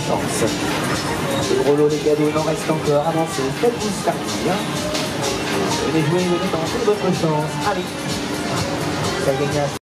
chance. Le gros lot des cadeaux, n'en reste encore. Avancez, faites-vous partir. Venez hein. jouer, venez tenter votre chance. Allez, ça gagne